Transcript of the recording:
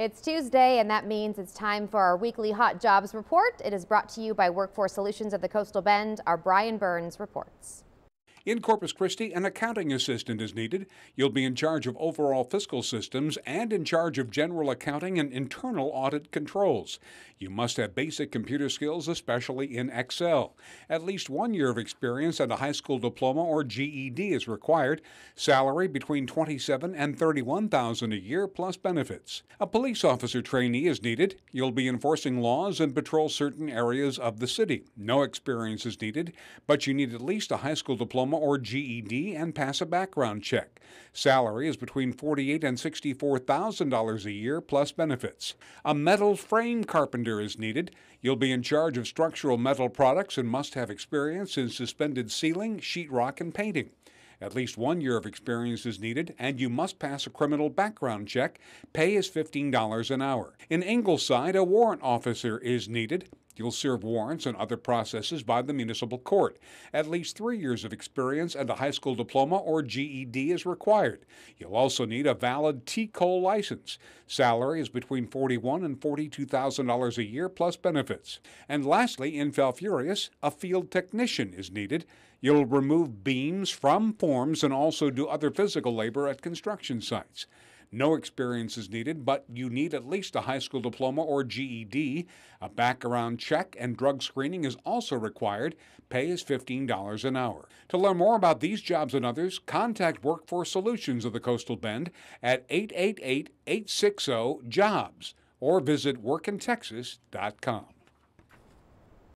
It's Tuesday, and that means it's time for our weekly Hot Jobs Report. It is brought to you by Workforce Solutions of the Coastal Bend. Our Brian Burns reports. In Corpus Christi, an accounting assistant is needed. You'll be in charge of overall fiscal systems and in charge of general accounting and internal audit controls. You must have basic computer skills, especially in Excel. At least one year of experience and a high school diploma or GED is required. Salary between 27 and 31,000 a year plus benefits. A police officer trainee is needed. You'll be enforcing laws and patrol certain areas of the city. No experience is needed, but you need at least a high school diploma diploma or GED and pass a background check. Salary is between 48 and $64,000 a year plus benefits. A metal frame carpenter is needed. You'll be in charge of structural metal products and must have experience in suspended ceiling, sheetrock, and painting. At least one year of experience is needed, and you must pass a criminal background check. Pay is $15 an hour. In Ingleside, a warrant officer is needed. You'll serve warrants and other processes by the municipal court. At least three years of experience and a high school diploma or GED is required. You'll also need a valid TCOLE license. Salary is between 41 and $42,000 a year plus benefits. And lastly, in Falfurrias, a field technician is needed. You'll remove beams from forms and also do other physical labor at construction sites. No experience is needed, but you need at least a high school diploma or GED. A background check and drug screening is also required. Pay is $15 an hour. To learn more about these jobs and others, contact Workforce Solutions of the Coastal Bend at 888 860 JOBS or visit workintexas.com.